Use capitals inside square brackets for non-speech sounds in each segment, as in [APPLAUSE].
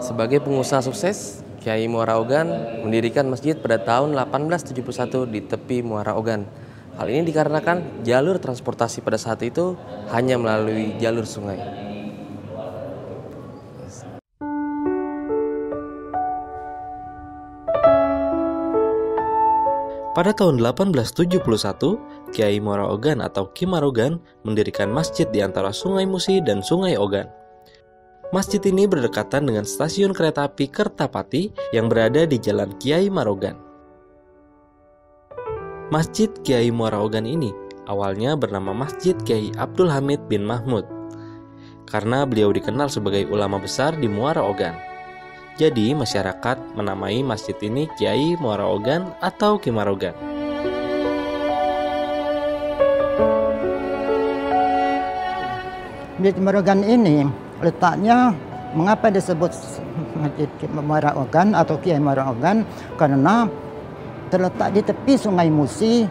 Sebagai pengusaha sukses, Kiai Muara Ogan mendirikan masjid pada tahun 1871 di tepi Muara Ogan. Hal ini dikarenakan jalur transportasi pada saat itu hanya melalui jalur sungai. Pada tahun 1871, Kiai Muara Ogan atau Kimarogan mendirikan masjid di antara Sungai Musi dan Sungai Ogan. Masjid ini berdekatan dengan stasiun kereta api Kertapati yang berada di Jalan Kiai Marogan. Masjid Kiai Marogan ini awalnya bernama Masjid Kiai Abdul Hamid bin Mahmud karena beliau dikenal sebagai ulama besar di Muara Ogan. Jadi masyarakat menamai masjid ini Kiai Muara Ogan atau Kimarogan. Masjid Marogan ini letaknya mengapa disebut [LAUGHS] Masjid Muara Ogan atau Kiai Muara Ogan karena terletak di tepi Sungai Musi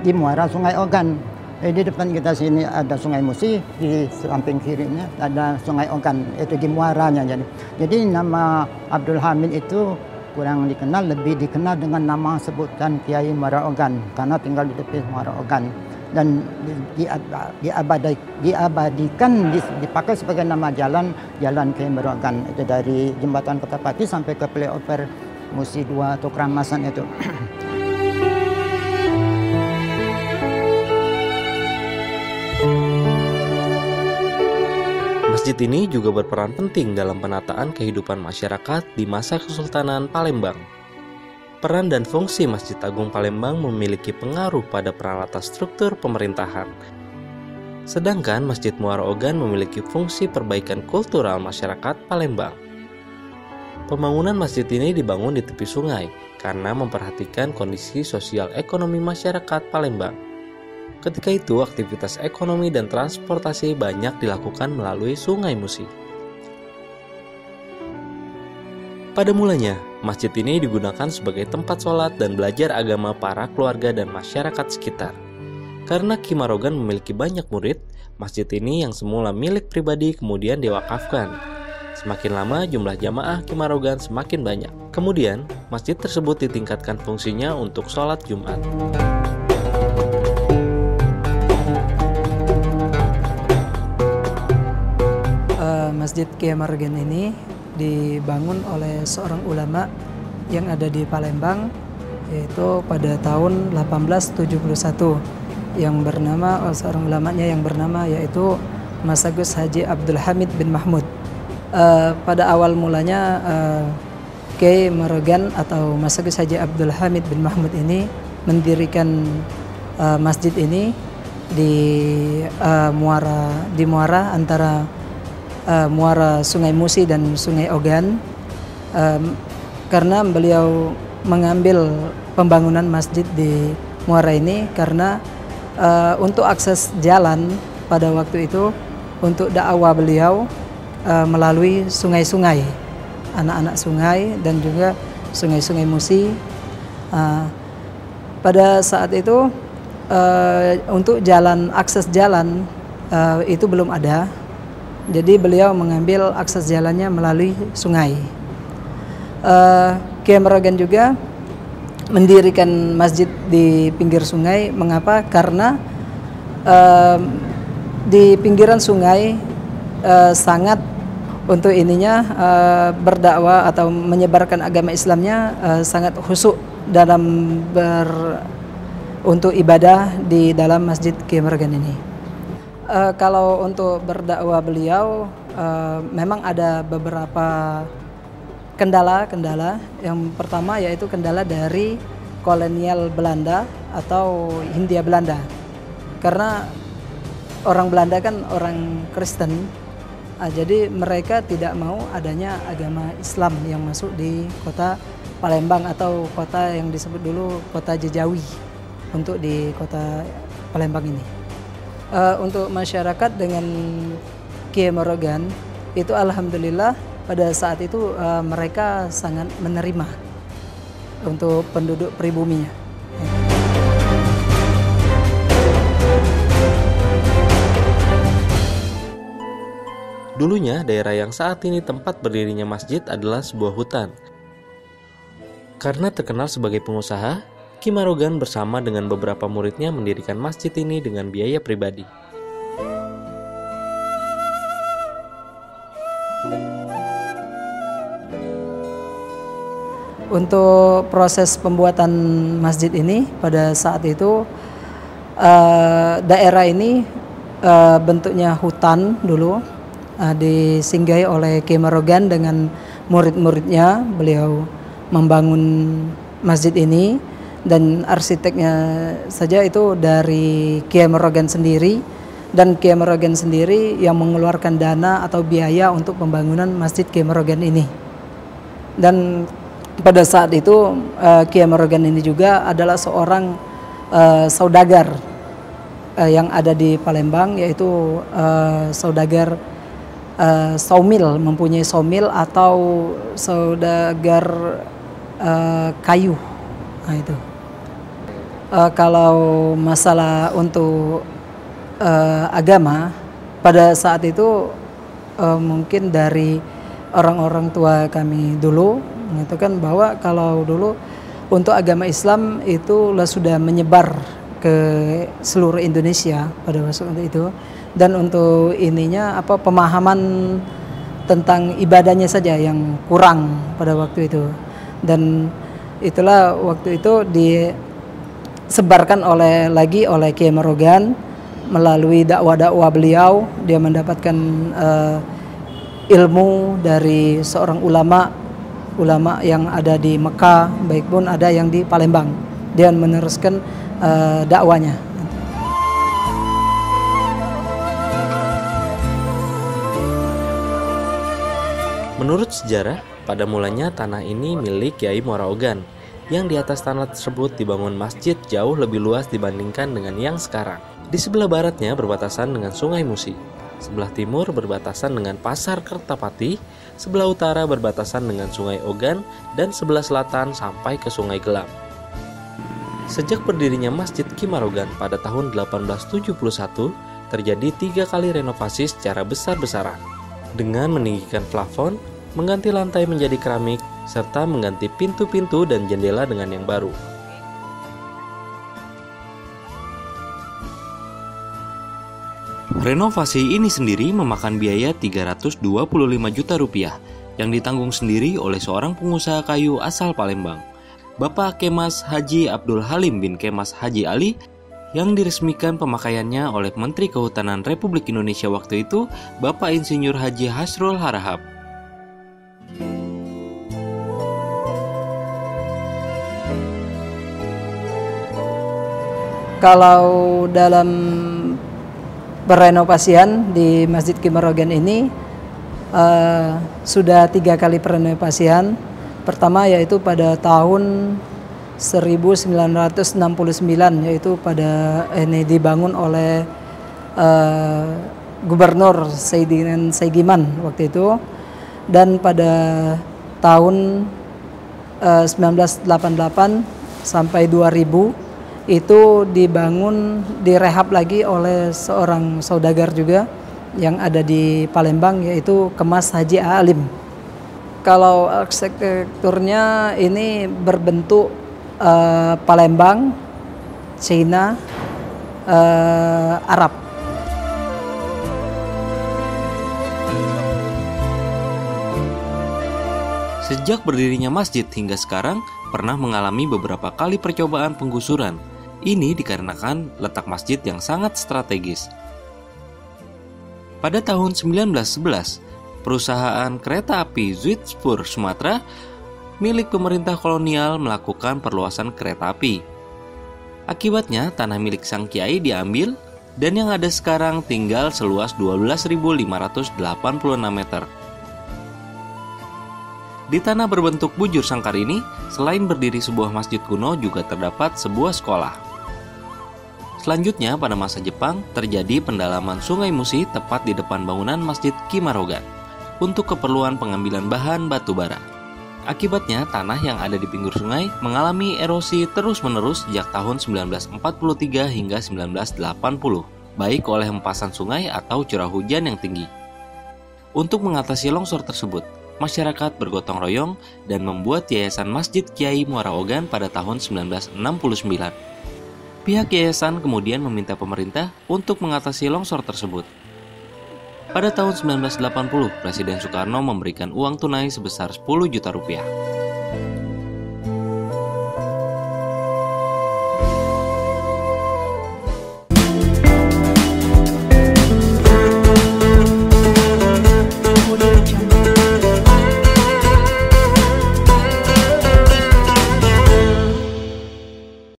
di muara Sungai Ogan. Eh, di depan kita sini ada Sungai Musi, di samping kirinya ada Sungai Ogan, itu di muaranya jadi. Jadi nama Abdul Hamid itu kurang dikenal, lebih dikenal dengan nama sebutan Kiai Muara Ogan karena tinggal di tepi Muara Ogan dan diabadi, diabadikan dipakai sebagai nama jalan jalan ke Merogan itu dari jembatan Ketapati sampai ke flyover Musi 2 atau Keramasan itu. [CLEARS THROAT] Masjid ini juga berperan penting dalam penataan kehidupan masyarakat di masa Kesultanan Palembang. Peran dan fungsi Masjid Agung Palembang memiliki pengaruh pada peralatan struktur pemerintahan. Sedangkan Masjid Muara Ogan memiliki fungsi perbaikan kultural masyarakat Palembang. Pembangunan masjid ini dibangun di tepi sungai karena memperhatikan kondisi sosial ekonomi masyarakat Palembang. Ketika itu, aktivitas ekonomi dan transportasi banyak dilakukan melalui Sungai Musi. Pada mulanya, masjid ini digunakan sebagai tempat sholat dan belajar agama para keluarga dan masyarakat sekitar. Karena Kimarogan memiliki banyak murid, masjid ini yang semula milik pribadi kemudian diwakafkan. Semakin lama jumlah jamaah Kimarogan semakin banyak. Kemudian, masjid tersebut ditingkatkan fungsinya untuk sholat Jumat. Uh, masjid Kimarogan ini dibangun oleh seorang ulama yang ada di Palembang yaitu pada tahun 1871 yang bernama oh, seorang ulamanya yang bernama yaitu Mas Agus Haji Abdul Hamid bin Mahmud. Uh, pada awal mulanya uh, Kiai Marogan atau Mas Agus Haji Abdul Hamid bin Mahmud ini mendirikan uh, masjid ini di uh, Muara di Muara antara uh, muara Sungai Musi dan Sungai Ogan um, karena beliau mengambil pembangunan masjid di muara ini karena uh, untuk akses jalan pada waktu itu untuk dakwah beliau uh, melalui sungai-sungai anak-anak sungai dan juga sungai-sungai Musi. Uh, pada saat itu uh, untuk jalan akses jalan uh, itu belum ada jadi beliau mengambil akses jalannya melalui sungai. Uh, juga mendirikan masjid di pinggir sungai. Mengapa? Karena uh, di pinggiran sungai uh, sangat untuk ininya uh, berdakwah atau menyebarkan agama Islamnya uh, sangat khusyuk dalam ber untuk ibadah di dalam masjid Kiai ini. Uh, kalau untuk berdakwah beliau uh, memang ada beberapa kendala-kendala. Yang pertama yaitu kendala dari kolonial Belanda atau Hindia Belanda. Karena orang Belanda kan orang Kristen. Uh, jadi mereka tidak mau adanya agama Islam yang masuk di kota Palembang atau kota yang disebut dulu kota Jejawi untuk di kota Palembang ini uh, untuk masyarakat dengan Kiai Morogan itu alhamdulillah pada saat itu uh, mereka sangat menerima untuk penduduk pribuminya. Dulunya, daerah yang saat ini tempat berdirinya masjid adalah sebuah hutan. Karena terkenal sebagai pengusaha, Kimarogan bersama dengan beberapa muridnya mendirikan masjid ini dengan biaya pribadi. Untuk proses pembuatan masjid ini pada saat itu uh, daerah ini uh, bentuknya hutan dulu uh, disinggahi oleh Kiai Marogan dengan murid-muridnya. Beliau membangun masjid ini dan arsiteknya saja itu dari Kiai Marogan sendiri. Dan Kiai Marogan sendiri yang mengeluarkan dana atau biaya untuk pembangunan Masjid Kiai Marogan ini. Dan pada saat itu uh, Kiai Marogan ini juga adalah seorang uh, saudagar uh, yang ada di Palembang yaitu saudagar uh, saumil mempunyai saumil atau saudagar uh, kayu. Nah itu uh, kalau masalah untuk uh, agama pada saat itu uh, mungkin dari orang-orang tua kami dulu mengatakan bahwa kalau dulu untuk agama Islam itu sudah menyebar ke seluruh Indonesia pada waktu itu. Dan untuk ininya apa pemahaman tentang ibadahnya saja yang kurang pada waktu itu. Dan itulah waktu itu disebarkan oleh lagi oleh Kiai Marogan melalui dakwah-dakwah beliau. Dia mendapatkan uh, ilmu dari seorang ulama ulama yang ada di Mekah baik pun ada yang di Palembang. Dia meneruskan uh, dakwanya. Menurut sejarah, pada mulanya tanah ini milik Kiai Moraogan, yang di atas tanah tersebut dibangun masjid jauh lebih luas dibandingkan dengan yang sekarang. Di sebelah baratnya berbatasan dengan Sungai Musi, sebelah timur berbatasan dengan Pasar Kertapati, sebelah utara berbatasan dengan Sungai Ogan, dan sebelah selatan sampai ke Sungai Gelam. Sejak berdirinya Masjid Kimarogan pada tahun 1871, terjadi tiga kali renovasi secara besar-besaran dengan meninggikan plafon, mengganti lantai menjadi keramik, serta mengganti pintu-pintu dan jendela dengan yang baru. Renovasi ini sendiri memakan biaya 325 juta rupiah yang ditanggung sendiri oleh seorang pengusaha kayu asal Palembang. Bapak Kemas Haji Abdul Halim bin Kemas Haji Ali yang diresmikan pemakaiannya oleh Menteri Kehutanan Republik Indonesia waktu itu, Bapak Insinyur Haji Hasrul Harahap. Kalau dalam perenovasian di Masjid Kimarogan ini uh, sudah tiga kali perenovasian. Pertama yaitu pada tahun 1969 yaitu pada ini dibangun oleh uh, Gubernur Saidin Saigiman waktu itu dan pada tahun uh, 1988 sampai 2000 itu dibangun direhab lagi oleh seorang saudagar juga yang ada di Palembang yaitu Kemas Haji Alim. Kalau arsitekturnya ini berbentuk uh, Palembang, China, uh, Arab. Sejak berdirinya masjid hingga sekarang pernah mengalami beberapa kali percobaan penggusuran. Ini dikarenakan letak masjid yang sangat strategis. Pada tahun 1911, perusahaan kereta api Zwitspur Sumatera milik pemerintah kolonial melakukan perluasan kereta api. Akibatnya, tanah milik sang kiai diambil dan yang ada sekarang tinggal seluas 12.586 meter. Di tanah berbentuk bujur sangkar ini, selain berdiri sebuah masjid kuno juga terdapat sebuah sekolah. Selanjutnya, pada masa Jepang, terjadi pendalaman sungai Musi tepat di depan bangunan Masjid Kimarogan untuk keperluan pengambilan bahan batu bara. Akibatnya, tanah yang ada di pinggir sungai mengalami erosi terus-menerus sejak tahun 1943 hingga 1980, baik oleh hempasan sungai atau curah hujan yang tinggi. Untuk mengatasi longsor tersebut, masyarakat bergotong royong dan membuat Yayasan Masjid Kiai Muara Ogan pada tahun 1969. Pihak yayasan kemudian meminta pemerintah untuk mengatasi longsor tersebut. Pada tahun 1980, Presiden Soekarno memberikan uang tunai sebesar 10 juta rupiah.